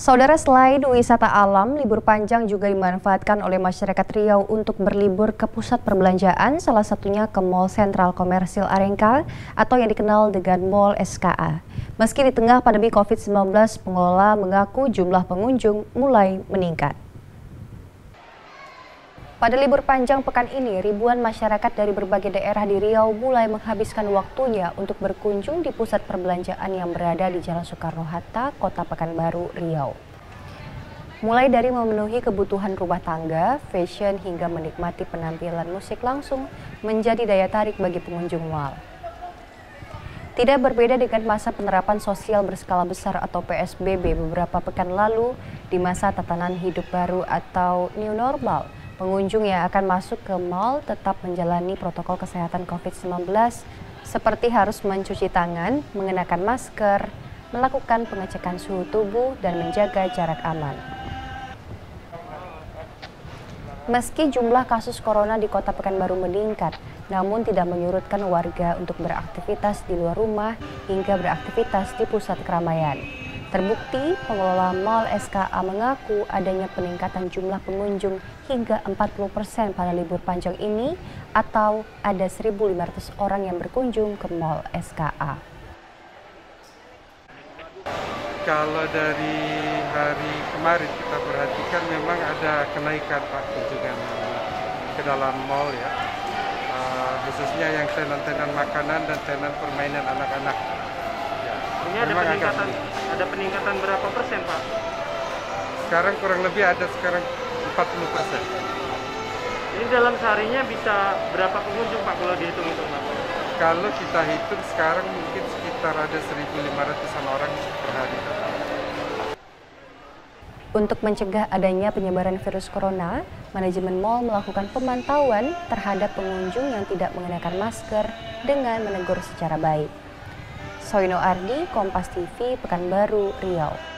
Saudara selain wisata alam, libur panjang juga dimanfaatkan oleh masyarakat Riau untuk berlibur ke pusat perbelanjaan, salah satunya ke Mall Sentral Komersil Arengka atau yang dikenal dengan Mall SKA. Meski di tengah pandemi COVID-19, pengelola mengaku jumlah pengunjung mulai meningkat. Pada libur panjang pekan ini, ribuan masyarakat dari berbagai daerah di Riau mulai menghabiskan waktunya untuk berkunjung di pusat perbelanjaan yang berada di Jalan Soekarno-Hatta, Kota Pekanbaru, Riau. Mulai dari memenuhi kebutuhan rumah tangga, fashion, hingga menikmati penampilan musik langsung menjadi daya tarik bagi pengunjung mall. Tidak berbeda dengan masa penerapan sosial berskala besar atau PSBB beberapa pekan lalu di masa tatanan hidup baru atau new normal – Pengunjung yang akan masuk ke mall tetap menjalani protokol kesehatan COVID-19 seperti harus mencuci tangan, mengenakan masker, melakukan pengecekan suhu tubuh, dan menjaga jarak aman. Meski jumlah kasus corona di kota Pekanbaru meningkat, namun tidak menyurutkan warga untuk beraktivitas di luar rumah hingga beraktivitas di pusat keramaian. Terbukti, pengelola Mall SKA mengaku adanya peningkatan jumlah pengunjung hingga 40 persen pada libur panjang ini atau ada 1.500 orang yang berkunjung ke Mall SKA. Kalau dari hari kemarin kita perhatikan memang ada kenaikan Pak kunjungan ke dalam mall ya, uh, khususnya yang tenan-tenan makanan dan tenan permainan anak-anak. Ini ada peningkatan ada peningkatan berapa persen Pak? Sekarang kurang lebih ada sekarang 40 persen. Ini dalam seharinya bisa berapa pengunjung Pak kalau dihitung-hitung Pak? Kalau kita hitung sekarang mungkin sekitar ada 1.500an orang per hari. Untuk mencegah adanya penyebaran virus corona, manajemen mall melakukan pemantauan terhadap pengunjung yang tidak mengenakan masker dengan menegur secara baik. Soino Ardi, Kompas TV, Pekanbaru, Riau.